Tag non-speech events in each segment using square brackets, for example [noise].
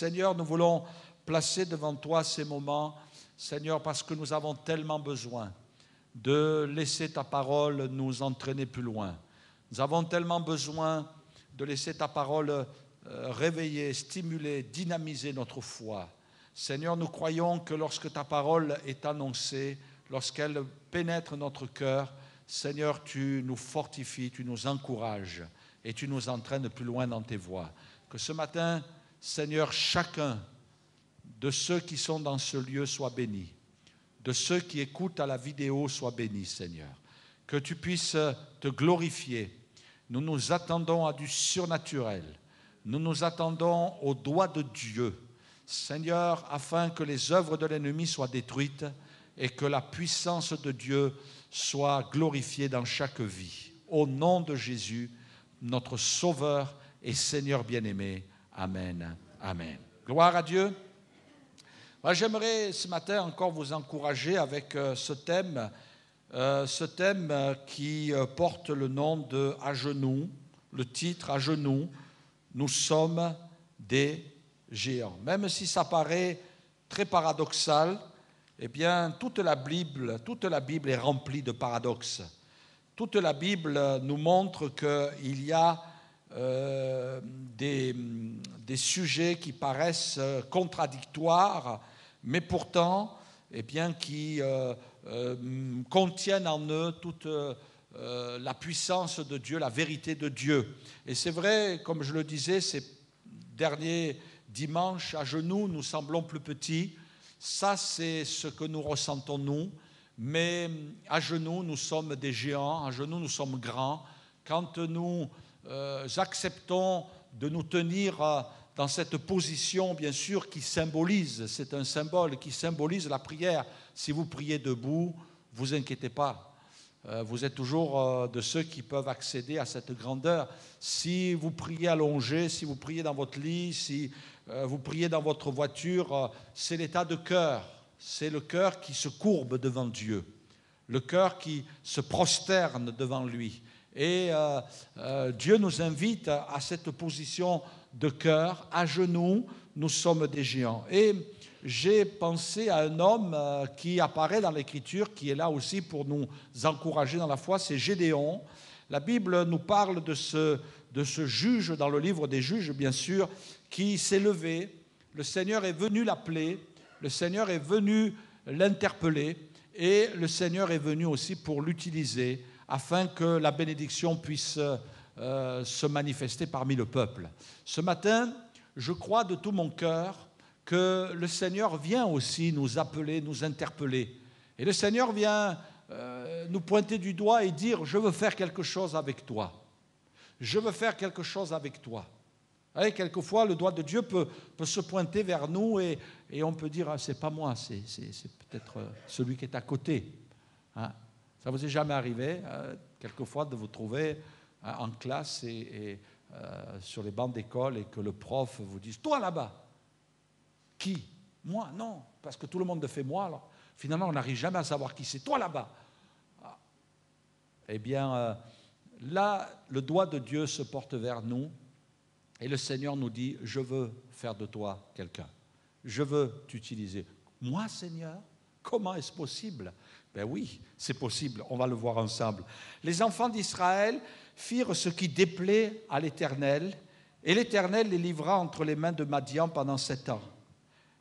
Seigneur, nous voulons placer devant toi ces moments, Seigneur, parce que nous avons tellement besoin de laisser ta parole nous entraîner plus loin. Nous avons tellement besoin de laisser ta parole euh, réveiller, stimuler, dynamiser notre foi. Seigneur, nous croyons que lorsque ta parole est annoncée, lorsqu'elle pénètre notre cœur, Seigneur, tu nous fortifies, tu nous encourages et tu nous entraînes plus loin dans tes voies. Que ce matin, Seigneur, chacun de ceux qui sont dans ce lieu soit béni, de ceux qui écoutent à la vidéo soit béni, Seigneur. Que tu puisses te glorifier. Nous nous attendons à du surnaturel. Nous nous attendons au doigt de Dieu. Seigneur, afin que les œuvres de l'ennemi soient détruites et que la puissance de Dieu soit glorifiée dans chaque vie. Au nom de Jésus, notre Sauveur et Seigneur bien-aimé. Amen. Amen. Gloire à Dieu. J'aimerais ce matin encore vous encourager avec euh, ce thème, euh, ce thème euh, qui porte le nom de À genoux, le titre À genoux, nous sommes des géants. Même si ça paraît très paradoxal, eh bien, toute la Bible, toute la Bible est remplie de paradoxes. Toute la Bible nous montre qu'il y a euh, des, des, sujets qui paraissent contradictoires, mais pourtant, eh bien, qui euh, euh, contiennent en eux toute la puissance de Dieu, la vérité de Dieu. Et c'est vrai, comme je le disais, ces derniers dimanches, à genoux, nous semblons plus petits, ça, c'est ce que nous ressentons nous. Mais à genoux, nous sommes des géants, à genoux, nous sommes grands. Quand nous euh, acceptons de nous tenir euh, dans cette position, bien sûr, qui symbolise, c'est un symbole qui symbolise la prière. Si vous priez debout, vous inquiétez pas. Euh, vous êtes toujours de ceux qui peuvent accéder à cette grandeur. Si vous priez allongé, si vous priez dans votre lit, si euh, vous priez dans votre voiture, euh, c'est l'état de cœur. C'est le cœur qui se courbe devant Dieu, le cœur qui se prosterne devant lui. Et euh, Dieu nous invite à cette position de cœur, à genoux, nous sommes des géants. Et j'ai pensé à un homme qui apparaît dans l'Écriture, qui est là aussi pour nous encourager dans la foi, c'est Gédéon. La Bible nous parle de ce, de ce juge dans le livre des juges, bien sûr, qui s'est levé, le Seigneur est venu l'appeler, le Seigneur est venu l'interpeller et le Seigneur est venu aussi pour l'utiliser afin que la bénédiction puisse euh, se manifester parmi le peuple. Ce matin, je crois de tout mon cœur que le Seigneur vient aussi nous appeler, nous interpeller. Et le Seigneur vient euh, nous pointer du doigt et dire, je veux faire quelque chose avec toi. Je veux faire quelque chose avec toi quelquefois, le doigt de Dieu peut, se pointer vers nous et, on peut dire, ah, c'est pas moi, c'est peut-être euh, celui qui est à côté. Hein. Ça vous est jamais arrivé, euh, quelquefois, de vous trouver euh, en classe et, sur les bancs d'école et que le prof vous dise, toi là-bas. Qui? Moi? Non, parce que tout le monde fait moi. Alors, finalement, on n'arrive jamais à savoir qui c'est. Toi là-bas. Ah. Eh bien, là, le doigt de Dieu se porte vers nous et le Seigneur nous dit, je veux faire de toi quelqu'un. Je veux t'utiliser. Moi, Seigneur, comment est-ce possible? Ben oui, c'est possible, on va le voir ensemble. Les enfants d'Israël firent ce qui déplaît à l'Éternel, et l'Éternel les livra entre les mains de Madian pendant sept ans.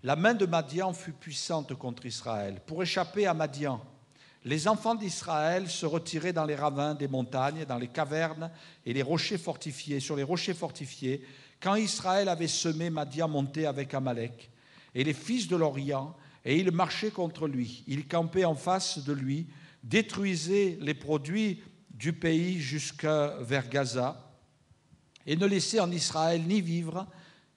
La main de Madian fut puissante contre Israël. Pour échapper à Madian, les enfants d'Israël se retiraient dans les ravins des montagnes, dans les cavernes et les rochers fortifiés, sur les rochers fortifiés. Quand Israël avait semé, Madian montait avec Amalek et les fils de l'Orient, et ils marchaient contre lui. Ils campaient en face de lui, détruisaient les produits du pays jusqu'à vers Gaza, et ne laissaient en Israël ni vivre,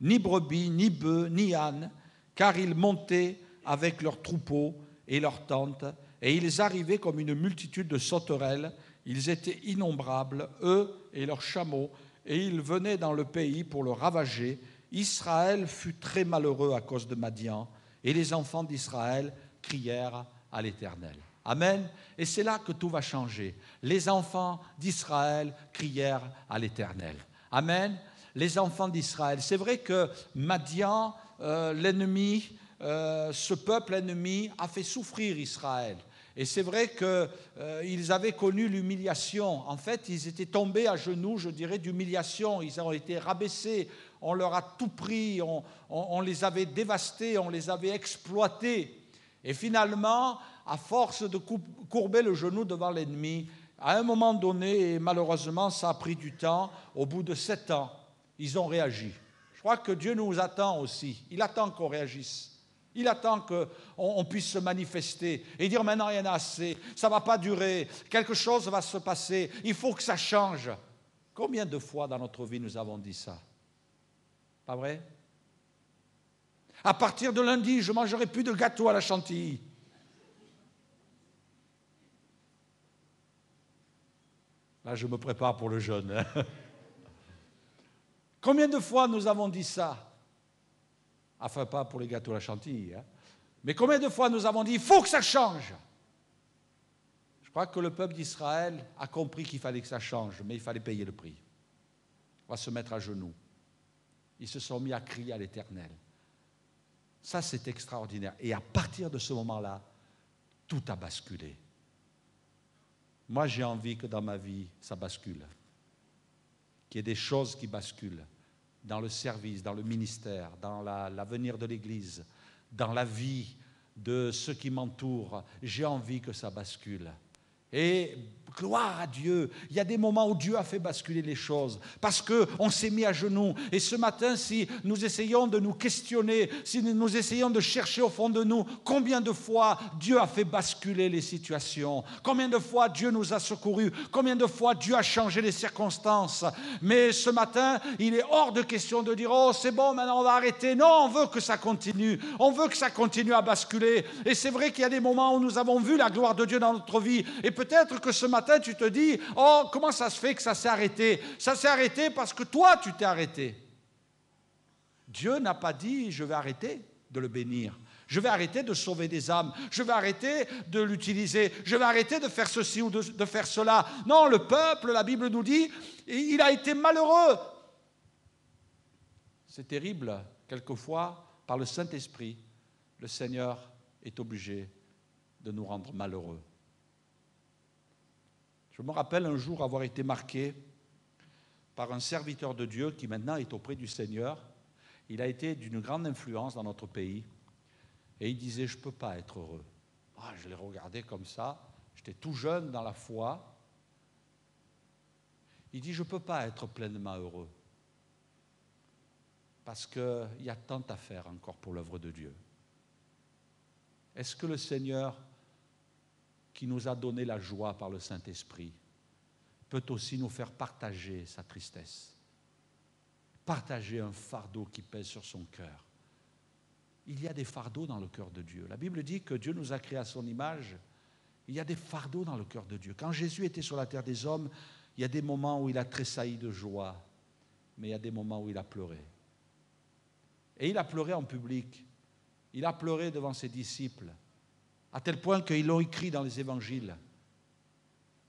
ni brebis, ni bœufs, ni ânes, car ils montaient avec leurs troupeaux et leurs tentes et ils arrivaient comme une multitude de sauterelles, ils étaient innombrables, eux et leurs chameaux, et ils venaient dans le pays pour le ravager. Israël fut très malheureux à cause de Madian, et les enfants d'Israël crièrent à l'Éternel. Amen. Et c'est là que tout va changer. Les enfants d'Israël crièrent à l'Éternel. Amen. Les enfants d'Israël. C'est vrai que Madian euh, l'ennemi, euh, ce peuple ennemi a fait souffrir Israël. Et c'est vrai qu'ils avaient connu l'humiliation. En fait, ils étaient tombés à genoux, je dirais, d'humiliation. Ils ont été rabaissés, on leur a tout pris, on les avait dévastés, on les avait exploités. Et finalement, à force de courber le genou devant l'ennemi, à un moment donné, et malheureusement ça a pris du temps, au bout de sept ans, ils ont réagi. Je crois que Dieu nous attend aussi. Il attend qu'on réagisse. Il attend qu'on puisse se manifester et dire maintenant il y en a assez, ça ne va pas durer, quelque chose va se passer, il faut que ça change. Combien de fois dans notre vie nous avons dit ça? Pas vrai? À partir de lundi, je mangerai plus de gâteau à la chantilly. Là, je me prépare pour le jeûne. Hein. [laughs] Combien de fois nous avons dit ça? Enfin, pas pour les gâteaux à la chantilly. Hein. Mais combien de fois nous avons dit, il faut que ça change? Je crois que le peuple d'Israël a compris qu'il fallait que ça change, mais il fallait payer le prix. On va se mettre à genoux. Ils se sont mis à crier à l'Éternel. Ça, c'est extraordinaire. Et à partir de ce moment-là, tout a basculé. Moi, j'ai envie que dans ma vie, ça bascule. Qu'il y ait des choses qui basculent dans le service, dans le ministère, dans l'avenir de l'Église, dans la vie de ceux qui m'entourent. J'ai envie que ça bascule. Et gloire à Dieu, il y a des moments où Dieu a fait basculer les choses parce qu'on s'est mis à genoux. Et ce matin, si nous essayons de nous questionner, si nous essayons de chercher au fond de nous combien de fois Dieu a fait basculer les situations, combien de fois Dieu nous a secourus, combien de fois Dieu a changé les circonstances. Mais ce matin, il est hors de question de dire Oh, c'est bon, maintenant on va arrêter. Non, on veut que ça continue. On veut que ça continue à basculer. Et c'est vrai qu'il y a des moments où nous avons vu la gloire de Dieu dans notre vie. Et peut-être que ce matin, tu te dis, oh, comment ça se fait que ça s'est arrêté? Ça s'est arrêté parce que toi, tu t'es arrêté. Dieu n'a pas dit, je vais arrêter de le bénir. Je vais arrêter de sauver des âmes. Je vais arrêter de l'utiliser. Je vais arrêter de faire ceci ou de, de, faire cela. Non, le peuple, la Bible nous dit, il a été malheureux. C'est terrible. Quelquefois, par le Saint-Esprit, le Seigneur est obligé de nous rendre malheureux. Je me rappelle un jour avoir été marqué par un serviteur de Dieu qui maintenant est auprès du Seigneur. Il a été d'une grande influence dans notre pays. Et il disait, je ne peux pas être heureux. Ah, je l'ai regardé comme ça. J'étais tout jeune dans la foi. Il dit, je ne peux pas être pleinement heureux. Parce qu'il y a tant à faire encore pour l'œuvre de Dieu. Est-ce que le Seigneur qui nous a donné la joie par le Saint-Esprit, peut aussi nous faire partager sa tristesse, partager un fardeau qui pèse sur son cœur. Il y a des fardeaux dans le cœur de Dieu. La Bible dit que Dieu nous a créés à son image. Il y a des fardeaux dans le cœur de Dieu. Quand Jésus était sur la terre des hommes, il y a des moments où il a tressailli de joie, mais il y a des moments où il a pleuré. Et il a pleuré en public. Il a pleuré devant ses disciples à tel point qu'ils l'ont écrit dans les évangiles.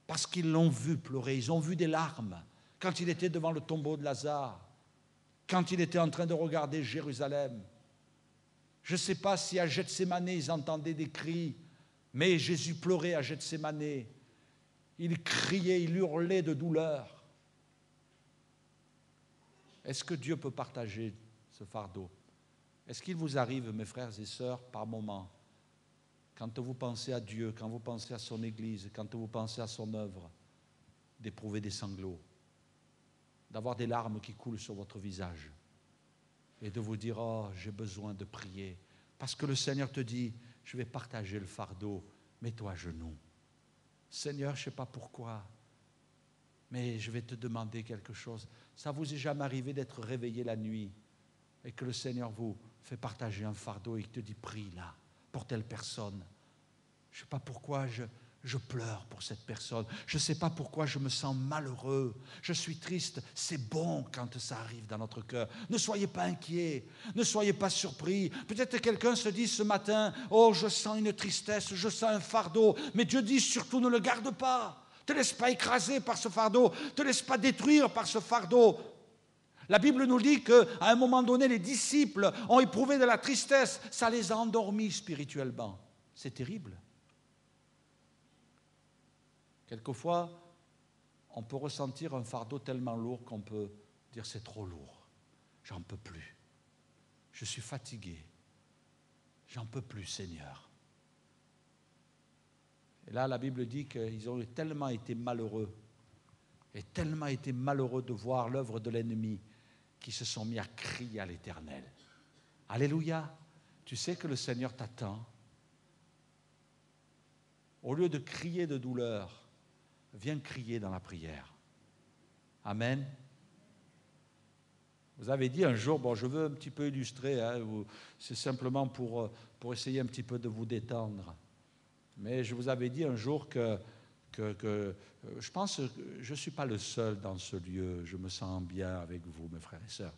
Parce qu'ils l'ont vu pleurer, ils ont vu des larmes quand il était devant le tombeau de Lazare, quand il était en train de regarder Jérusalem. Je ne sais pas si à Gethsemane ils entendaient des cris, mais Jésus pleurait à Gethsemane. Il criait, il hurlait de douleur. Est-ce que Dieu peut partager ce fardeau? Est-ce qu'il vous arrive, mes frères et sœurs, par moments, quand vous pensez à Dieu, quand vous pensez à son Église, quand vous pensez à son œuvre, d'éprouver des sanglots, d'avoir des larmes qui coulent sur votre visage et de vous dire, oh, j'ai besoin de prier. Parce que le Seigneur te dit, je vais partager le fardeau, mets-toi à genoux. Seigneur, je ne sais pas pourquoi, mais je vais te demander quelque chose. Ça vous est jamais arrivé d'être réveillé la nuit et que le Seigneur vous fait partager un fardeau et il te dit, prie là pour telle personne. Je ne sais pas pourquoi je, je pleure pour cette personne. Je ne sais pas pourquoi je me sens malheureux. Je suis triste. C'est bon quand ça arrive dans notre cœur. Ne soyez pas inquiets. Ne soyez pas surpris. Peut-être quelqu'un se dit ce matin, oh, je sens une tristesse, je sens un fardeau. Mais Dieu dit surtout ne le garde pas. Te laisse pas écraser par ce fardeau. Te laisse pas détruire par ce fardeau. La Bible nous dit qu'à un moment donné, les disciples ont éprouvé de la tristesse. Ça les a endormis spirituellement. C'est terrible. Quelquefois, on peut ressentir un fardeau tellement lourd qu'on peut dire c'est trop lourd. J'en peux plus. Je suis fatigué. J'en peux plus, Seigneur. Et là, la Bible dit qu'ils ont tellement été malheureux, et tellement été malheureux de voir l'œuvre de l'ennemi, qu'ils se sont mis à crier à l'Éternel. Alléluia. Tu sais que le Seigneur t'attend. Au lieu de crier de douleur, viens crier dans la prière. Amen. Vous avez dit un jour, bon, je veux un petit peu illustrer, hein, c'est simplement euh, pour essayer un petit peu de vous détendre. Mais je vous avais dit un jour que, que, euh, je pense que je ne suis pas le seul dans ce lieu, je me sens bien avec vous, mes frères et sœurs.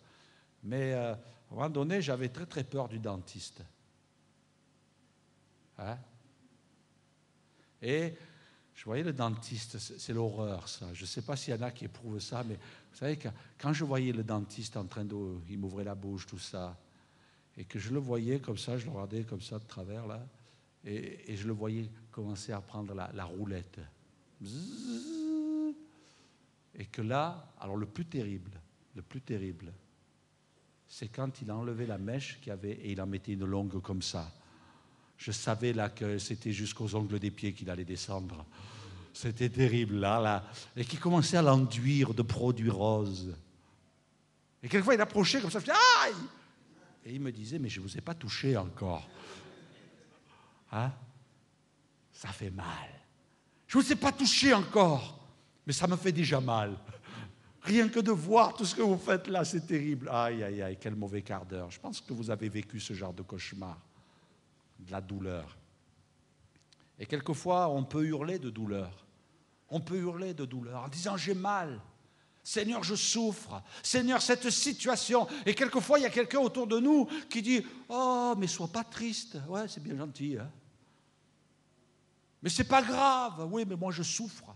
Mais euh, à un moment donné, j'avais très très peur du dentiste. Hein? Et je voyais le dentiste, c'est l'horreur ça. Je ne sais pas s'il y en a qui éprouvent ça, mais vous savez, quand je voyais le dentiste en train de. Il m'ouvrait la bouche, tout ça, et que je le voyais comme ça, je le regardais comme ça de travers, là, et, je le voyais commencer à prendre la, roulette. Et que là, alors le plus terrible, le plus terrible, c'est quand il a enlevé la mèche qu'il avait et il en mettait une longue comme ça. Je savais là que c'était jusqu'aux ongles des pieds qu'il allait descendre. C'était terrible là, là. Et qui commençait à l'enduire de produits roses. Et quelquefois il approchait comme ça, je aïe Et il me disait, mais je ne vous ai pas touché encore. Hein? Ça fait mal. Je ne vous ai pas touché encore, mais ça me fait déjà mal. Rien que de voir tout ce que vous faites là, c'est terrible. Aïe, aïe, aïe, quel mauvais quart d'heure. Je pense que vous avez vécu ce genre de cauchemar de la douleur. Et quelquefois, on peut hurler de douleur. On peut hurler de douleur en disant j'ai mal. Seigneur, je souffre. Seigneur, cette situation. Et quelquefois, il y a quelqu'un autour de nous qui dit Oh, mais sois pas triste. Ouais, c'est bien gentil. Hein. Mais c'est pas grave. Oui, mais moi, je souffre.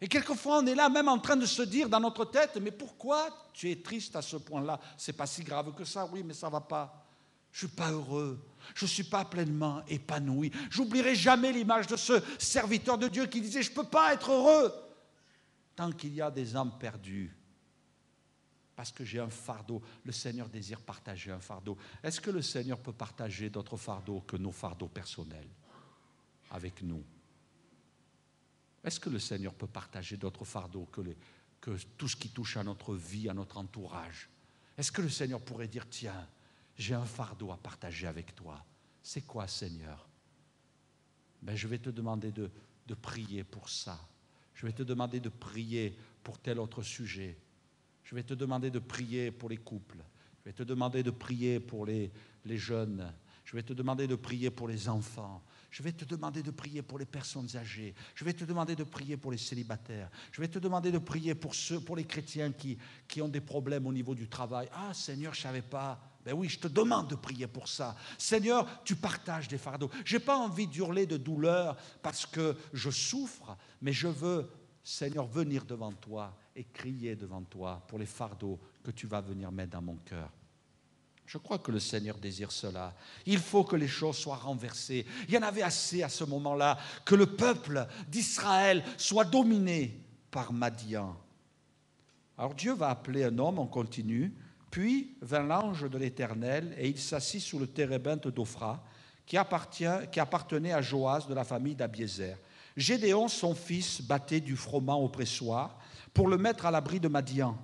Et quelquefois, on est là même en train de se dire dans notre tête Mais pourquoi tu es triste à ce point-là? C'est pas si grave que ça. Oui, mais ça va pas. Je ne suis pas heureux. Je ne suis pas pleinement épanoui. J'oublierai jamais l'image de ce serviteur de Dieu qui disait, je ne peux pas être heureux tant qu'il y a des âmes perdues. Parce que j'ai un fardeau. Le Seigneur désire partager un fardeau. Est-ce que le Seigneur peut partager d'autres fardeaux que nos fardeaux personnels? Avec nous Est-ce que le Seigneur peut partager d'autres fardeaux que, que tout ce qui touche à notre vie, à notre entourage? Est-ce que le Seigneur pourrait dire, tiens, j'ai un fardeau à partager avec toi. C'est quoi, Seigneur? Ben, Je vais te demander de, de prier pour ça. Je vais te demander de prier pour tel autre sujet. Je vais te demander de prier pour les couples. Je vais te demander de prier pour les, les jeunes. Je vais te demander de prier pour les enfants. Je vais te demander de prier pour les personnes âgées. Je vais te demander de prier pour les célibataires. Je vais te demander de prier pour ceux, pour les chrétiens qui, qui ont des problèmes au niveau du travail. Ah Seigneur, je ne savais pas. Ben oui, je te demande de prier pour ça. Seigneur, tu partages des fardeaux. Je n'ai pas envie d'hurler de douleur parce que je souffre, mais je veux, Seigneur, venir devant toi et crier devant toi pour les fardeaux que tu vas venir mettre dans mon cœur. Je crois que le Seigneur désire cela. Il faut que les choses soient renversées. Il y en avait assez à ce moment-là que le peuple d'Israël soit dominé par Madian. Alors Dieu va appeler un homme, on continue, puis vint l'ange de l'Éternel, et il s'assit sous le térébinthe d'Ophra, qui, appartenait à Joas de la famille d'Abiézer. Gédéon, son fils, battait du froment au pressoir pour le mettre à l'abri de Madian.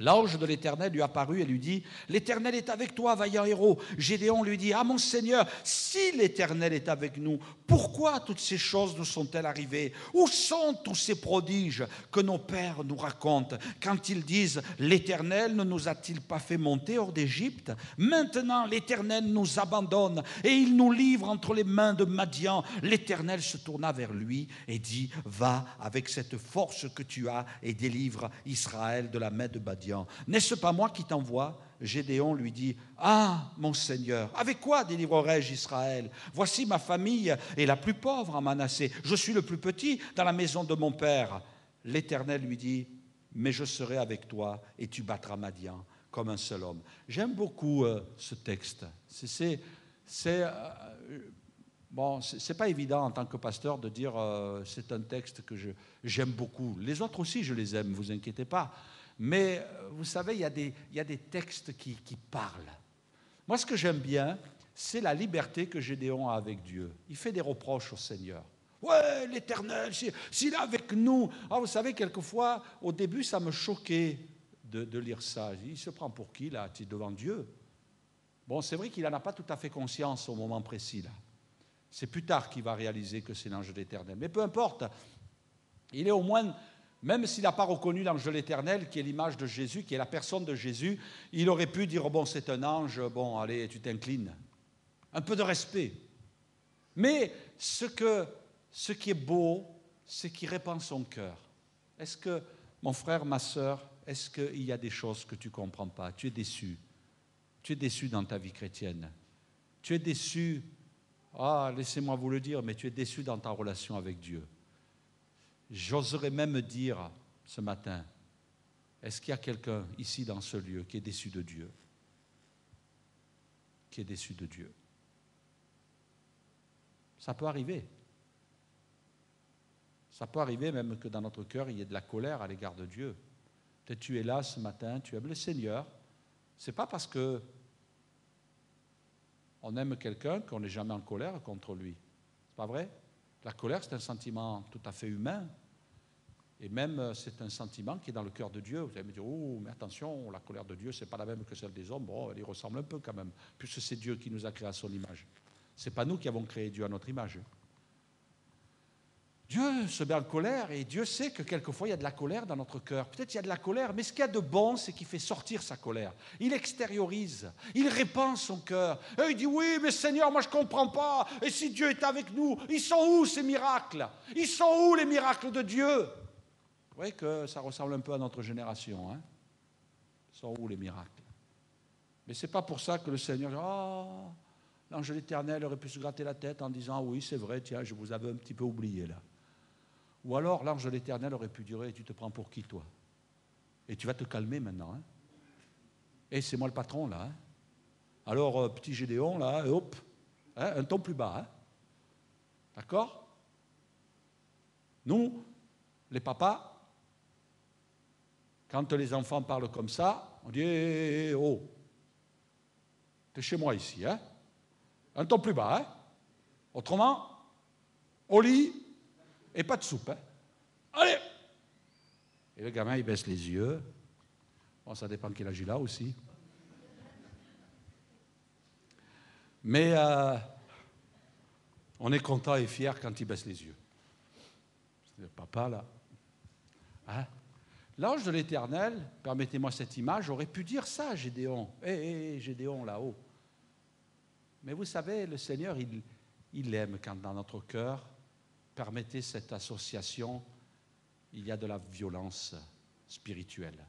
L'ange de l'Éternel lui apparut et lui dit, L'Éternel est avec toi, vaillant héros. Gédéon lui dit, Ah mon Seigneur, si l'Éternel est avec nous, pourquoi toutes ces choses nous sont-elles arrivées? Où sont tous ces prodiges que nos pères nous racontent quand ils disent, L'Éternel ne nous a-t-il pas fait monter hors d'Égypte Maintenant l'Éternel nous abandonne et il nous livre entre les mains de Madian. L'Éternel se tourna vers lui et dit, Va avec cette force que tu as et délivre Israël de la main de Madian. N'est-ce pas moi qui t'envoie? Gédéon lui dit, Ah, mon Seigneur, avec quoi délivrerai-je Israël? Voici ma famille est la plus pauvre en Manassé. Je suis le plus petit dans la maison de mon père. L'Éternel lui dit, mais je serai avec toi et tu battras Madian comme un seul homme. J'aime beaucoup euh, ce texte. C'est c'est bon, c'est pas évident en tant que pasteur de dire c'est un texte que j'aime beaucoup. Les autres aussi, je les aime, vous inquiétez pas. Mais vous savez, il y a des, il textes qui, parlent. Moi, ce que j'aime bien, c'est la liberté que Gédéon a avec Dieu. Il fait des reproches au Seigneur. Ouais, l'Éternel, s'il est avec nous. Ah, vous savez, quelquefois, au début, ça me choquait de, lire ça. Il se prend pour qui, là es devant Dieu? Bon, c'est vrai qu'il n'en a pas tout à fait conscience au moment précis, là. C'est plus tard qu'il va réaliser que c'est l'ange de l'Éternel. Mais peu importe, il est au moins, même s'il n'a pas reconnu l'ange de l'Éternel, qui est l'image de Jésus, qui est la personne de Jésus, il aurait pu dire, bon, c'est un ange, bon, allez, tu t'inclines. Un peu de respect. Mais ce que ce qui est beau, c'est qu'il répand son cœur. Est-ce que, mon frère, ma soeur, est-ce qu'il y a des choses que tu ne comprends pas? Tu es déçu. Tu es déçu dans ta vie chrétienne. Tu es déçu, ah, laissez-moi vous le dire, mais tu es déçu dans ta relation avec Dieu. J'oserais même dire ce matin, est-ce qu'il y a quelqu'un ici dans ce lieu qui est déçu de Dieu? Qui est déçu de Dieu? Ça peut arriver. Ça peut arriver même que dans notre cœur, il y ait de la colère à l'égard de Dieu. Peut-être tu es là ce matin, tu aimes le Seigneur. Ce n'est pas parce que on aime quelqu'un qu'on n'est jamais en colère contre lui. C'est pas vrai? La colère, c'est un sentiment tout à fait humain. Et même, euh, c'est un sentiment qui est dans le cœur de Dieu. Vous allez me dire, oh, mais attention, la colère de Dieu, ce n'est pas la même que celle des hommes. Bon, elle y ressemble un peu quand même, puisque c'est Dieu qui nous a créé à son image. Ce n'est pas nous qui avons créé Dieu à notre image. Dieu se met en colère et Dieu sait que quelquefois il y a de la colère dans notre cœur. Peut-être il y a de la colère, mais ce qu'il y a de bon, c'est qu'il fait sortir sa colère. Il extériorise, il répand son cœur. Et il dit Oui, mais Seigneur, moi je ne comprends pas. Et si Dieu est avec nous, ils sont où ces miracles? Ils sont où les miracles de Dieu? Voyez que ça ressemble un peu à notre génération. Hein sont où les miracles Mais ce n'est pas pour ça que le Seigneur Oh, l'ange de l'Éternel aurait pu se gratter la tête en disant Oui, c'est vrai, tiens, je vous avais un petit peu oublié là. Ou alors l'ange de l'Éternel aurait pu dire, tu te prends pour qui toi? Et tu vas te calmer maintenant. Hein Et c'est moi le patron là. Hein alors, euh, petit Gédéon, là, hop, hein, un ton plus bas. D'accord? Nous, les papas, quand les enfants parlent comme ça, on dit hé, oh, t'es chez moi ici, hein Un ton plus bas, hein Autrement, au lit, et pas de soupe. Hein. Allez Et le gamin, il baisse les yeux. Bon, ça dépend quel âge il a aussi. Mais euh, on est content et fier quand il baisse les yeux. C'est le papa, là. Hein? L'ange de l'Éternel, permettez-moi cette image, aurait pu dire ça Gédéon. Hé, hé, Gédéon, là-haut. Mais vous savez, le Seigneur, il, il aime quand dans notre cœur, permettez cette association, il y a de la violence spirituelle.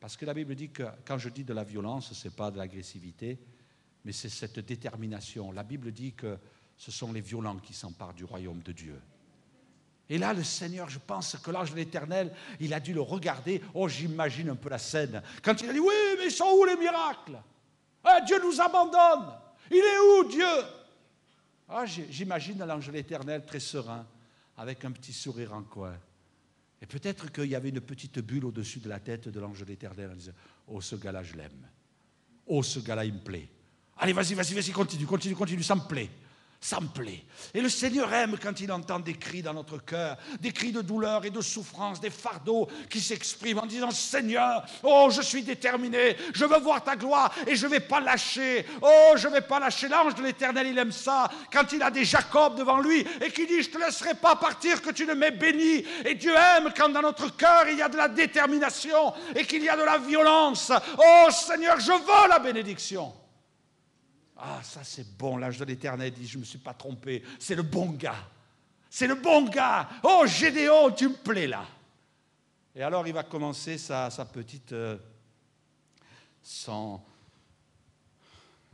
Parce que la Bible dit que quand je dis de la violence, ce n'est pas de l'agressivité, mais c'est cette détermination. La Bible dit que ce sont les violents qui s'emparent du royaume de Dieu. Et là, le Seigneur, je pense que l'ange de l'Éternel, il a dû le regarder. Oh, j'imagine un peu la scène. Quand il a dit, oui, mais ils sont où les miracles? Ah, Dieu nous abandonne. Il est où Dieu? Ah, J'imagine l'ange de l'Éternel très serein avec un petit sourire en coin. Et peut-être qu'il y avait une petite bulle au-dessus de la tête de l'ange de l'Éternel en disant Oh, ce gars-là, je l'aime. Oh, ce gars-là, il me plaît. Allez, vas-y, vas-y, vas-y, continue, continue, continue, ça me plaît ça me plaît. Et le Seigneur aime quand il entend des cris dans notre cœur, des cris de douleur et de souffrance, des fardeaux qui s'expriment en disant Seigneur, oh, je suis déterminé, je veux voir ta gloire et je ne vais pas lâcher. Oh, je ne vais pas lâcher. L'ange de l'Éternel, il aime ça quand il a des Jacob devant lui et qui dit Je ne te laisserai pas partir que tu ne m'aies béni. Et Dieu aime quand dans notre cœur il y a de la détermination et qu'il y a de la violence. Oh Seigneur, je veux la bénédiction. Ah, ça c'est bon, l'âge de l'éternel dit, je ne me suis pas trompé, c'est le bon gars. C'est le bon gars. Oh, Gédéon, tu me plais là. Et alors il va commencer sa, petite... Euh,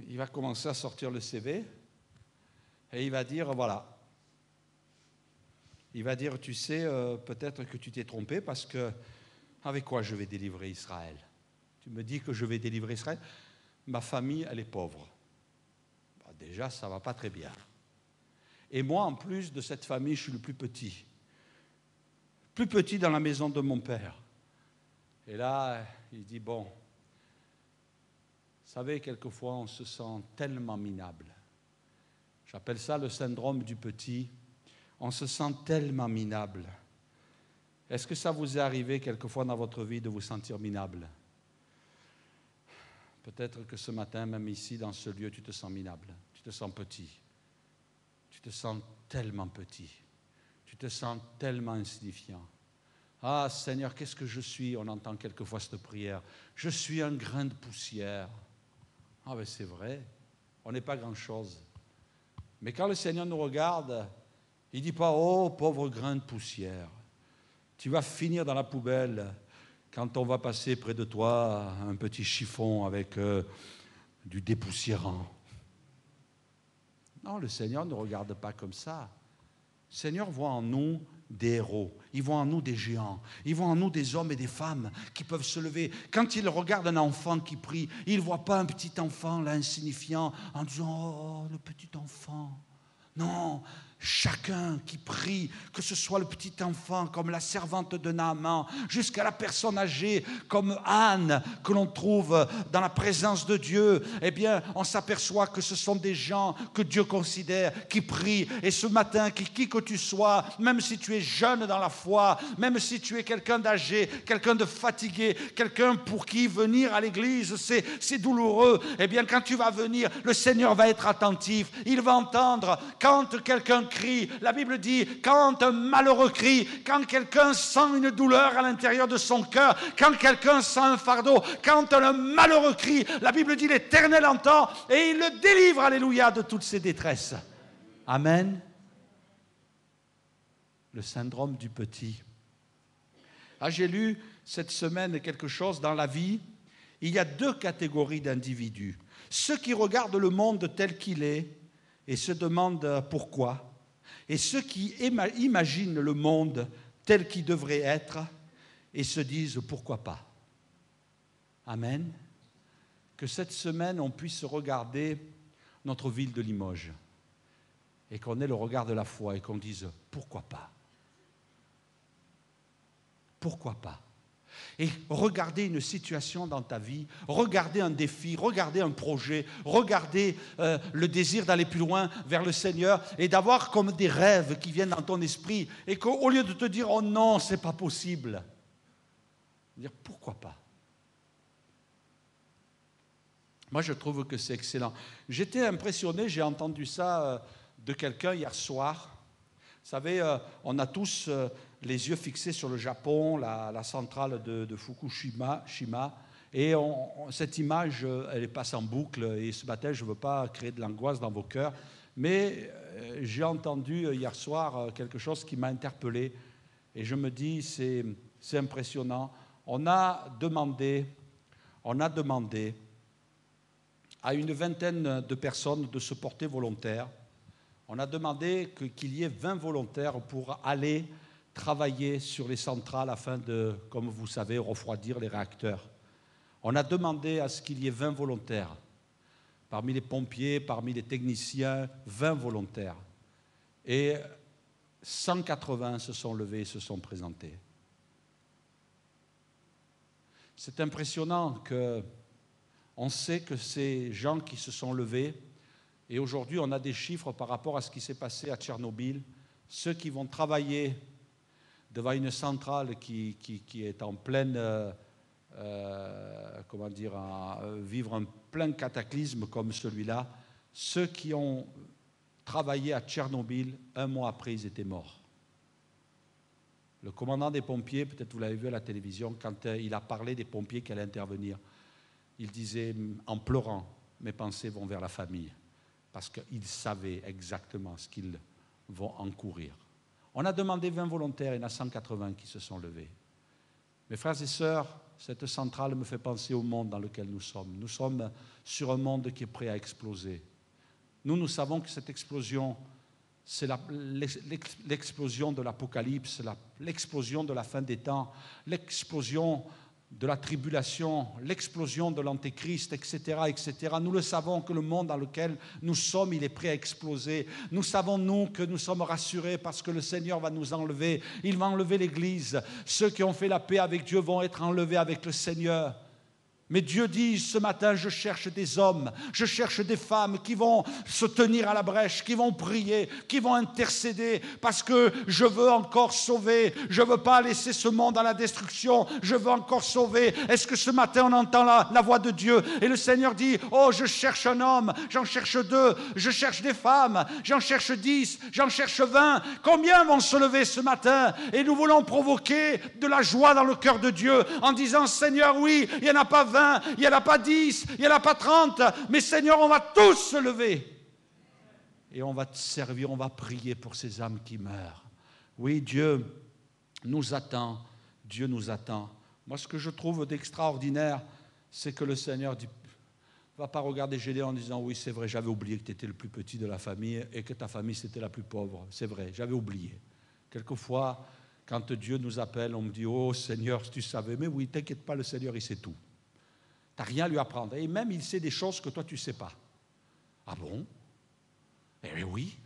il va commencer à sortir le CV et il va dire, voilà, il va dire, tu sais, euh, peut-être que tu t'es trompé parce que avec quoi je vais délivrer Israël? Tu me dis que je vais délivrer Israël? Ma famille, elle est pauvre. Déjà, ça ne va pas très bien. Et moi, en plus de cette famille, je suis le plus petit. Plus petit dans la maison de mon père. Et là, il dit, bon, vous savez, quelquefois, on se sent tellement minable. J'appelle ça le syndrome du petit. On se sent tellement minable. Est-ce que ça vous est arrivé quelquefois dans votre vie de vous sentir minable? Peut-être que ce matin, même ici, dans ce lieu, tu te sens minable, te sens petit, tu te sens tellement petit, tu te sens tellement insignifiant. Ah Seigneur, qu'est-ce que je suis? On entend quelquefois cette prière. Je suis un grain de poussière. Ah ben c'est vrai, on n'est pas grand-chose. Mais quand le Seigneur nous regarde, il ne dit pas, oh pauvre grain de poussière, tu vas finir dans la poubelle quand on va passer près de toi un petit chiffon avec euh, du dépoussiérant. Non, le Seigneur ne regarde pas comme ça. Le Seigneur voit en nous des héros, il voit en nous des géants, il voit en nous des hommes et des femmes qui peuvent se lever. Quand il regarde un enfant qui prie, il ne voit pas un petit enfant là insignifiant en disant Oh, le petit enfant. Non, Chacun qui prie, que ce soit le petit enfant comme la servante de Naaman, jusqu'à la personne âgée comme Anne que l'on trouve dans la présence de Dieu, eh bien, on s'aperçoit que ce sont des gens que Dieu considère, qui prient. Et ce matin, qui, qui que tu sois, même si tu es jeune dans la foi, même si tu es quelqu'un d'âgé, quelqu'un de fatigué, quelqu'un pour qui venir à l'église, c'est, c'est douloureux, eh bien, quand tu vas venir, le Seigneur va être attentif. Il va entendre quand quelqu'un La Bible dit, quand un malheureux crie, quand quelqu'un sent une douleur à l'intérieur de son cœur, quand quelqu'un sent un fardeau, quand un malheureux crie, la Bible dit, l'Éternel entend et il le délivre, alléluia, de toutes ses détresses. Amen. Le syndrome du petit. Ah, j'ai lu cette semaine quelque chose dans la vie. Il y a deux catégories d'individus. Ceux qui regardent le monde tel qu'il est et se demandent pourquoi, et ceux qui imaginent le monde tel qu'il devrait être et se disent pourquoi pas? Amen. Que cette semaine, on puisse regarder notre ville de Limoges et qu'on ait le regard de la foi et qu'on dise pourquoi pas? Pourquoi pas? Et regardez une situation dans ta vie, regardez un défi, regardez un projet, regardez euh, le désir d'aller plus loin vers le Seigneur et d'avoir comme des rêves qui viennent dans ton esprit et qu'au lieu de te dire oh non, c'est pas possible, dire pourquoi pas? Moi, je trouve que c'est excellent. J'étais impressionné, j'ai entendu ça euh, de quelqu'un hier soir. Vous savez, euh, on a tous les yeux fixés sur le Japon, la, centrale de, Fukushima. et cette image, euh, elle est passée en boucle. Et ce matin, je ne veux pas créer de l'angoisse dans vos cœurs, mais euh, j'ai entendu euh, hier soir quelque chose qui m'a interpellé. Et je me dis, c'est impressionnant. On a demandé, on a demandé à une vingtaine de personnes de se porter volontaires. On a demandé qu'il y ait 20 volontaires pour aller travailler sur les centrales afin de, comme vous savez, refroidir les réacteurs. On a demandé à ce qu'il y ait 20 volontaires. Parmi les pompiers, parmi les techniciens, 20 volontaires. Et 180 se sont levés et se sont présentés. C'est impressionnant que on sait que ces gens qui se sont levés, et aujourd'hui on a des chiffres par rapport à ce qui s'est passé à Tchernobyl, ceux qui vont travailler devant une centrale qui, est en pleine, euh, euh, comment dire, euh, vivre un plein cataclysme comme celui-là, ceux qui ont travaillé à Tchernobyl, un mois après, ils étaient morts. Le commandant des pompiers, peut-être vous l'avez vu à la télévision, quand il a parlé des pompiers qui allaient intervenir, il disait en pleurant, mes pensées vont vers la famille, parce qu'il savait exactement ce qu'ils vont encourir. On a demandé 20 volontaires, il y en a 180 qui se sont levés. Mes frères et sœurs, cette centrale me fait penser au monde dans lequel nous sommes. Nous sommes sur un monde qui est prêt à exploser. Nous, nous savons que cette explosion, c'est l'explosion de l'Apocalypse, l'explosion de la fin des temps, l'explosion de la tribulation, l'explosion de l'antéchrist, etc., etc. Nous le savons que le monde dans lequel nous sommes, il est prêt à exploser. Nous savons, nous, que nous sommes rassurés parce que le Seigneur va nous enlever. Il va enlever l'Église. Ceux qui ont fait la paix avec Dieu vont être enlevés avec le Seigneur. Mais Dieu dit ce matin, je cherche des hommes, je cherche des femmes qui vont se tenir à la brèche, qui vont prier, qui vont intercéder, parce que je veux encore sauver, je ne veux pas laisser ce monde à la destruction, je veux encore sauver. Est-ce que ce matin on entend la, la voix de Dieu Et le Seigneur dit, oh, je cherche un homme, j'en cherche deux, je cherche des femmes, j'en cherche dix, j'en cherche vingt. Combien vont se lever ce matin? Et nous voulons provoquer de la joie dans le cœur de Dieu en disant, Seigneur, oui, il n'y en a pas il n'y en a pas 10, il n'y en a pas 30, mais Seigneur, on va tous se lever. Et on va te servir, on va prier pour ces âmes qui meurent. Oui, Dieu nous attend, Dieu nous attend. Moi, ce que je trouve d'extraordinaire, c'est que le Seigneur dit, va pas regarder Gédéon en disant, oui, c'est vrai, j'avais oublié que tu étais le plus petit de la famille et que ta famille, c'était la plus pauvre. C'est vrai, j'avais oublié. Quelquefois, quand Dieu nous appelle, on me dit, oh Seigneur, tu savais, mais oui, t'inquiète pas, le Seigneur, il sait tout. Tu n'as rien à lui apprendre. Et même, il sait des choses que toi, tu ne sais pas. Ah bon? Eh oui.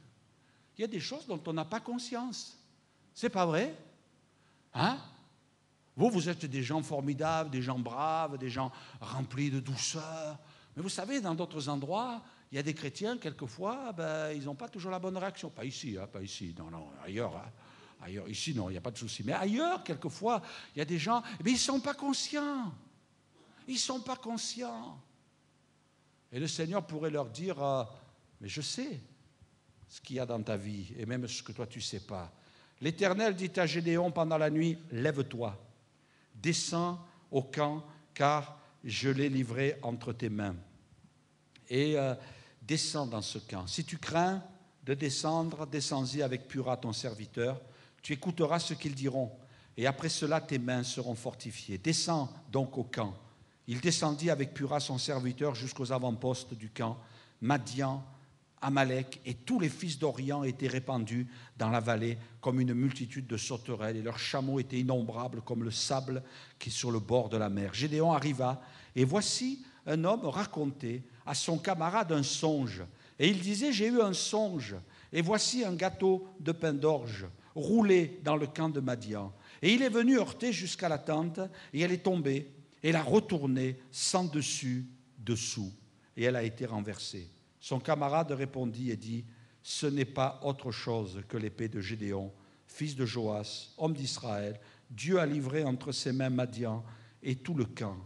Il y a des choses dont on n'a pas conscience. C'est pas vrai? Hein? Vous, vous êtes des gens formidables, des gens braves, des gens remplis de douceur. Mais vous savez, dans d'autres endroits, il y a des chrétiens, quelquefois, ben, ils n'ont pas toujours la bonne réaction. Pas ici, hein, pas ici, non, non, ailleurs. Hein. Ailleurs, ici, non, il n'y a pas de souci. Mais ailleurs, quelquefois, il y a des gens, mais ils ne sont pas conscients. Ils ne sont pas conscients. Et le Seigneur pourrait leur dire, euh, mais je sais ce qu'il y a dans ta vie, et même ce que toi tu ne sais pas. L'Éternel dit à Gédéon pendant la nuit, lève-toi, descends au camp, car je l'ai livré entre tes mains. Et euh, descends dans ce camp. Si tu crains de descendre, descends-y avec Pura, ton serviteur. Tu écouteras ce qu'ils diront, et après cela, tes mains seront fortifiées. Descends donc au camp il descendit avec Pura son serviteur jusqu'aux avant-postes du camp. Madian, Amalek et tous les fils d'Orient étaient répandus dans la vallée comme une multitude de sauterelles, et leurs chameaux étaient innombrables comme le sable qui est sur le bord de la mer. Gédéon arriva, et voici un homme racontait à son camarade un songe. Et il disait, j'ai eu un songe, et voici un gâteau de pain d'orge roulé dans le camp de Madian. Et il est venu heurter jusqu'à la tente, et elle est tombée, et l'a retournée sans dessus, dessous, et elle a été renversée. Son camarade répondit et dit, Ce n'est pas autre chose que l'épée de Gédéon, fils de Joas, homme d'Israël. Dieu a livré entre ses mains Madian et tout le camp.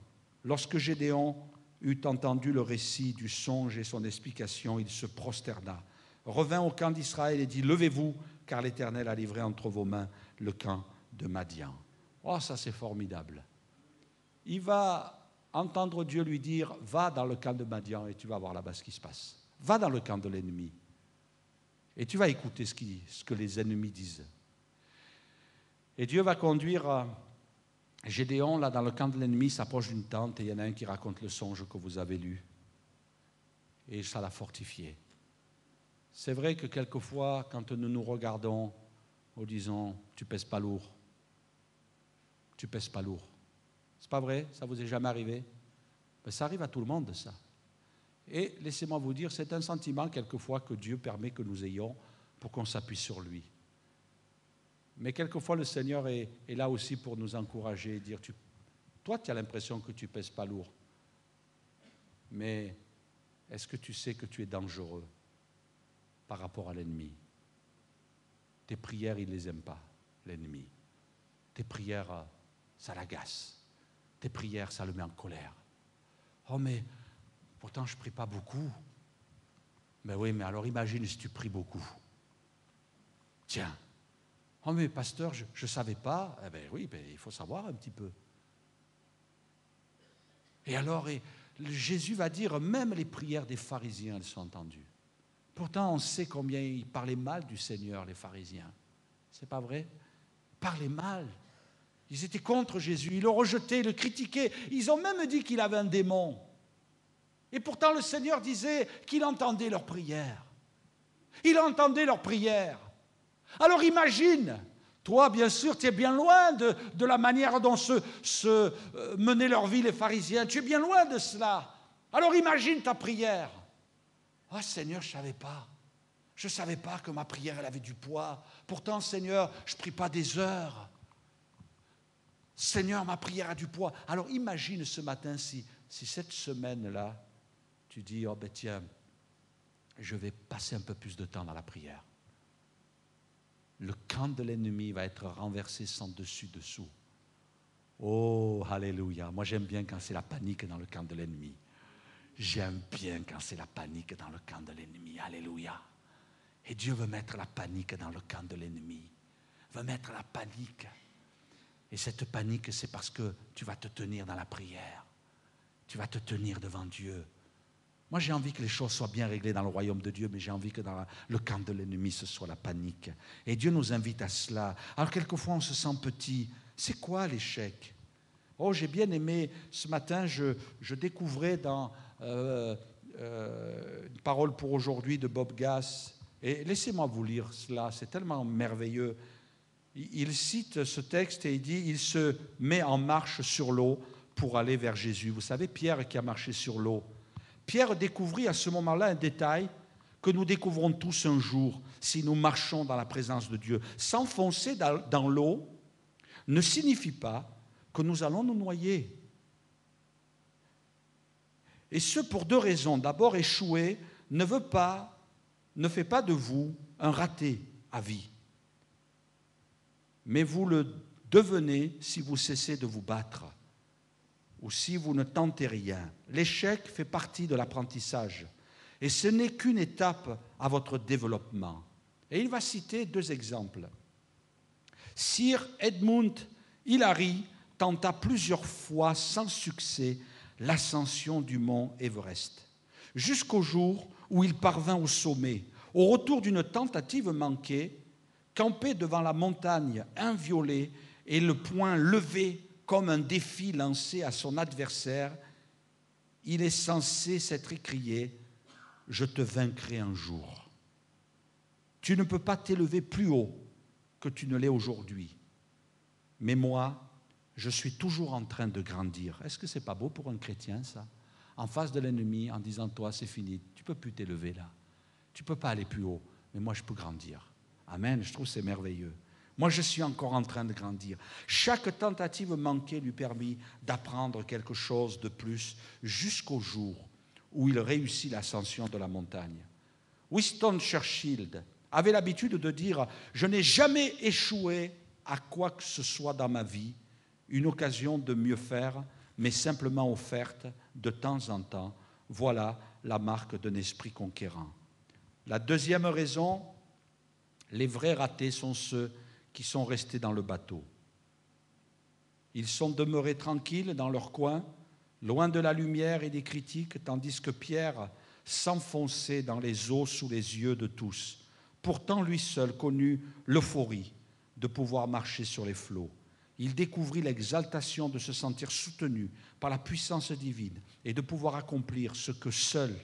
Lorsque Gédéon eut entendu le récit du songe et son explication, il se prosterna, revint au camp d'Israël et dit, Levez-vous, car l'Éternel a livré entre vos mains le camp de Madian. Oh, ça c'est formidable il va entendre Dieu lui dire Va dans le camp de Madian et tu vas voir là-bas ce qui se passe. Va dans le camp de l'ennemi et tu vas écouter ce, que les ennemis disent. Et Dieu va conduire euh, Gédéon là dans le camp de l'ennemi, s'approche d'une tente et il y en a un qui raconte le songe que vous avez lu. Et ça l'a fortifié. C'est vrai que quelquefois, quand nous nous regardons, nous disons Tu pèses pas lourd. Tu pèses pas lourd. C'est pas vrai Ça vous est jamais arrivé ben, Ça arrive à tout le monde, ça. Et laissez-moi vous dire, c'est un sentiment quelquefois que Dieu permet que nous ayons pour qu'on s'appuie sur lui. Mais quelquefois, le Seigneur est, là aussi pour nous encourager et dire, tu, toi, tu as l'impression que tu pèses pas lourd. Mais est-ce que tu sais que tu es dangereux par rapport à l'ennemi? Tes prières, il ne les aime pas, l'ennemi. Tes prières, ça l'agace. Tes prières, ça le met en colère. Oh, mais pourtant, je ne prie pas beaucoup. Mais oui, mais alors imagine si tu pries beaucoup. Tiens. Oh, mais pasteur, je ne savais pas. Eh bien oui, ben, il faut savoir un petit peu. Et alors, Jésus va dire, même les prières des pharisiens, elles sont entendues. Pourtant, on sait combien ils parlaient mal du Seigneur, les pharisiens. C'est pas vrai? Ils parlaient mal. Ils étaient contre Jésus, ils l'ont rejeté, ils le critiquaient. Ils ont même dit qu'il avait un démon. Et pourtant, le Seigneur disait qu'il entendait leurs prières. Il entendait leurs prières. Alors imagine, toi bien sûr, tu es bien loin de, la manière dont se, se euh, menaient leur vie les pharisiens, tu es bien loin de cela. Alors imagine ta prière. Ah Seigneur, je ne savais pas. Je ne savais pas que ma prière, elle avait du poids. Pourtant, Seigneur, je ne prie pas des heures. Seigneur, ma prière a du poids. Alors imagine ce matin si, si cette semaine-là, tu dis, oh ben tiens, je vais passer un peu plus de temps dans la prière. Le camp de l'ennemi va être renversé sans dessus-dessous. Oh, alléluia. Moi j'aime bien quand c'est la panique dans le camp de l'ennemi. J'aime bien quand c'est la panique dans le camp de l'ennemi. Alléluia. Et Dieu veut mettre la panique dans le camp de l'ennemi. Veut mettre la panique. Et cette panique, c'est parce que tu vas te tenir dans la prière. Tu vas te tenir devant Dieu. Moi, j'ai envie que les choses soient bien réglées dans le royaume de Dieu, mais j'ai envie que dans le camp de l'ennemi, ce soit la panique. Et Dieu nous invite à cela. Alors, quelquefois, on se sent petit. C'est quoi l'échec? Oh, j'ai bien aimé, ce matin, je, découvrais dans euh, euh, une parole pour aujourd'hui de Bob Gass, et laissez-moi vous lire cela, c'est tellement merveilleux. Il cite ce texte et il dit, il se met en marche sur l'eau pour aller vers Jésus. Vous savez, Pierre qui a marché sur l'eau. Pierre découvrit à ce moment-là un détail que nous découvrons tous un jour si nous marchons dans la présence de Dieu. S'enfoncer dans l'eau ne signifie pas que nous allons nous noyer. Et ce pour deux raisons. D'abord, échouer ne veut pas ne fait pas de vous un raté à vie, mais vous le devenez si vous cessez de vous battre ou si vous ne tentez rien. L'échec fait partie de l'apprentissage et ce n'est qu'une étape à votre développement. Et il va citer deux exemples. Sir Edmund Hillary tenta plusieurs fois sans succès l'ascension du mont Everest, jusqu'au jour où il parvint au sommet. Au retour d'une tentative manquée, campé devant la montagne inviolée et le poing levé comme un défi lancé à son adversaire, il est censé s'être écrié Je te vaincrai un jour. Tu ne peux pas t'élever plus haut que tu ne l'es aujourd'hui. Mais moi, je suis toujours en train de grandir. Est-ce que ce n'est pas beau pour un chrétien, ça? En face de l'ennemi, en disant Toi, c'est fini, tu ne peux plus t'élever là. Tu ne peux pas aller plus haut, mais moi, je peux grandir. Amen, je trouve c'est merveilleux. Moi, je suis encore en train de grandir. Chaque tentative manquée lui permit d'apprendre quelque chose de plus jusqu'au jour où il réussit l'ascension de la montagne. Winston Churchill avait l'habitude de dire Je n'ai jamais échoué à quoi que ce soit dans ma vie, une occasion de mieux faire, mais simplement offerte de temps en temps. Voilà la marque d'un esprit conquérant. La deuxième raison, les vrais ratés sont ceux qui sont restés dans le bateau. Ils sont demeurés tranquilles dans leur coin, loin de la lumière et des critiques, tandis que Pierre s'enfonçait dans les eaux sous les yeux de tous. Pourtant, lui seul connut l'euphorie de pouvoir marcher sur les flots. Il découvrit l'exaltation de se sentir soutenu par la puissance divine et de pouvoir accomplir ce que seul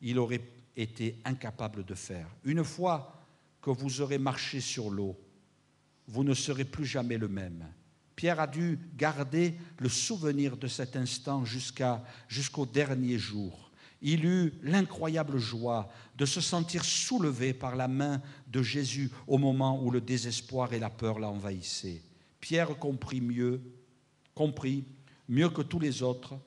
il aurait était incapable de faire. Une fois que vous aurez marché sur l'eau, vous ne serez plus jamais le même. Pierre a dû garder le souvenir de cet instant jusqu'au dernier jour. Il eut l'incroyable joie de se sentir soulevé par la main de Jésus au moment où le désespoir et la peur l'envahissaient. Pierre comprit mieux, comprit mieux que tous les autres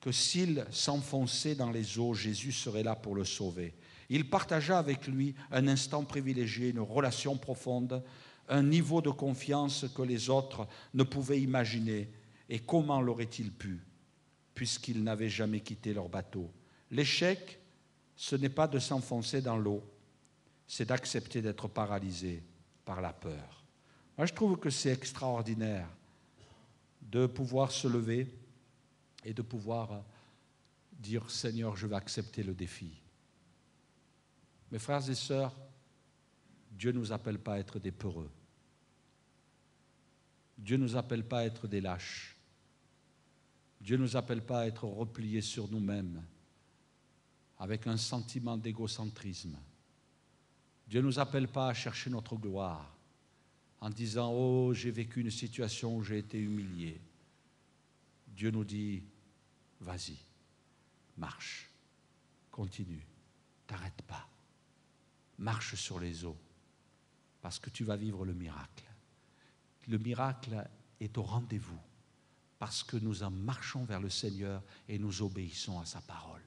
que s'il s'enfonçait dans les eaux, Jésus serait là pour le sauver. Il partagea avec lui un instant privilégié, une relation profonde, un niveau de confiance que les autres ne pouvaient imaginer. Et comment l'aurait-il pu, puisqu'ils n'avaient jamais quitté leur bateau? L'échec, ce n'est pas de s'enfoncer dans l'eau, c'est d'accepter d'être paralysé par la peur. Moi, je trouve que c'est extraordinaire de pouvoir se lever et de pouvoir dire Seigneur, je vais accepter le défi. Mes frères et sœurs, Dieu ne nous appelle pas à être des peureux. Dieu ne nous appelle pas à être des lâches. Dieu ne nous appelle pas à être repliés sur nous-mêmes avec un sentiment d'égocentrisme. Dieu ne nous appelle pas à chercher notre gloire en disant Oh, j'ai vécu une situation où j'ai été humilié. Dieu nous dit Vas-y, marche, continue, t'arrête pas, marche sur les eaux, parce que tu vas vivre le miracle. Le miracle est au rendez-vous, parce que nous en marchons vers le Seigneur et nous obéissons à sa parole.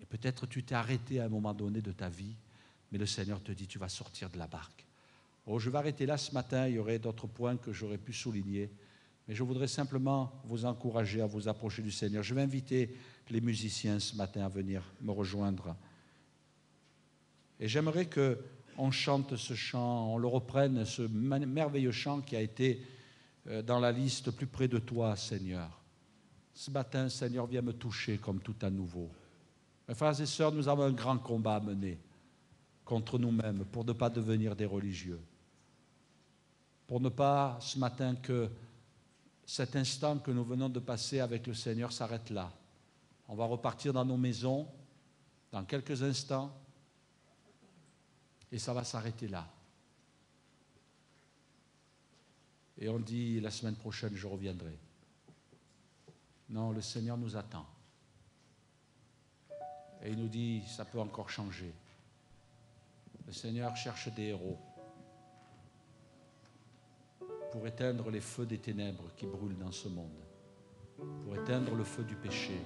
Et peut-être tu t'es arrêté à un moment donné de ta vie, mais le Seigneur te dit, tu vas sortir de la barque. Oh, je vais arrêter là ce matin, il y aurait d'autres points que j'aurais pu souligner, mais je voudrais simplement vous encourager à vous approcher du Seigneur. Je vais inviter les musiciens ce matin à venir me rejoindre. Et j'aimerais que on chante ce chant, on le reprenne, ce merveilleux chant qui a été euh, dans la liste plus près de toi, Seigneur. Ce matin, Seigneur, viens me toucher comme tout à nouveau. Mes frères et sœurs, nous avons un grand combat à mener contre nous-mêmes pour ne pas devenir des religieux. Pour ne pas, ce matin, que cet instant que nous venons de passer avec le Seigneur s'arrête là. On va repartir dans nos maisons dans quelques instants et ça va s'arrêter là. Et on dit la semaine prochaine, je reviendrai. Non, le Seigneur nous attend. Et il nous dit, ça peut encore changer. Le Seigneur cherche des héros pour éteindre les feux des ténèbres qui brûlent dans ce monde, pour éteindre le feu du péché,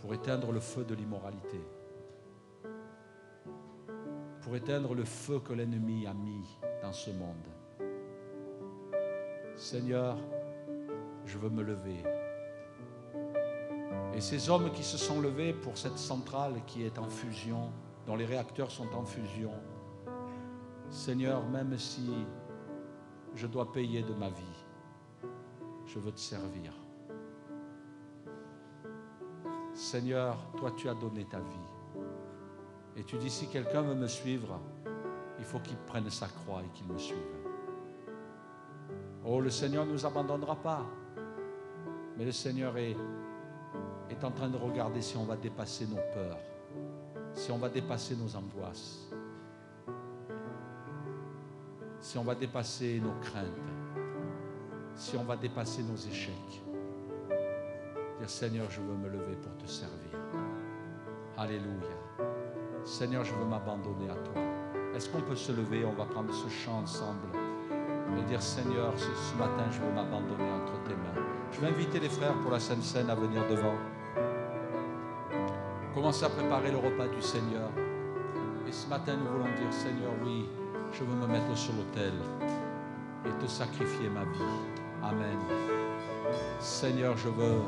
pour éteindre le feu de l'immoralité, pour éteindre le feu que l'ennemi a mis dans ce monde. Seigneur, je veux me lever. Et ces hommes qui se sont levés pour cette centrale qui est en fusion, dont les réacteurs sont en fusion, Seigneur, même si je dois payer de ma vie, je veux te servir. Seigneur, toi tu as donné ta vie. Et tu dis, si quelqu'un veut me suivre, il faut qu'il prenne sa croix et qu'il me suive. Oh, le Seigneur ne nous abandonnera pas. Mais le Seigneur est, en train de regarder si on va dépasser nos peurs, si on va dépasser nos angoisses, si on va dépasser nos craintes, si on va dépasser nos échecs. Dire Seigneur, je veux me lever pour te servir. Alléluia. Seigneur, je veux m'abandonner à toi. Est-ce qu'on peut se lever? On va prendre ce chant ensemble et dire Seigneur, ce, matin, je veux m'abandonner entre tes mains. Je vais inviter les frères pour la Sainte Seine à venir devant. Commencez à préparer le repas du Seigneur. Et ce matin, nous voulons dire Seigneur, oui, je veux me mettre sur l'autel et te sacrifier ma vie. Amen. Seigneur, je veux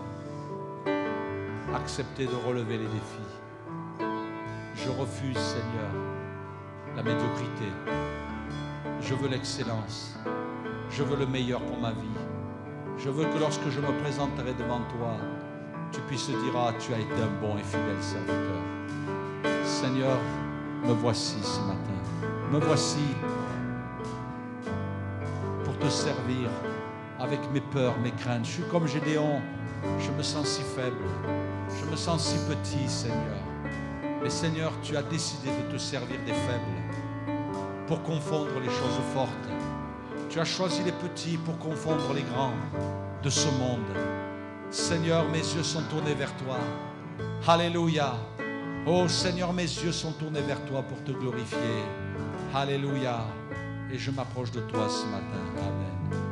accepter de relever les défis. Je refuse, Seigneur, la médiocrité. Je veux l'excellence. Je veux le meilleur pour ma vie. Je veux que lorsque je me présenterai devant toi, tu puisses dire, ah, tu as été un bon et fidèle serviteur. Seigneur, me voici ce matin. Me voici pour te servir avec mes peurs, mes craintes. Je suis comme Gédéon, je me sens si faible, je me sens si petit, Seigneur. Mais Seigneur, tu as décidé de te servir des faibles pour confondre les choses fortes. Tu as choisi les petits pour confondre les grands de ce monde. Seigneur, mes yeux sont tournés vers toi. Alléluia. Oh Seigneur, mes yeux sont tournés vers toi pour te glorifier. Alléluia. Et je m'approche de toi ce matin. Amen.